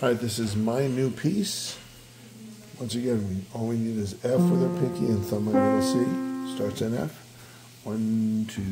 All right, this is my new piece. Once again, we, all we need is F with our pinky and thumb on middle C. Starts in F. One, two,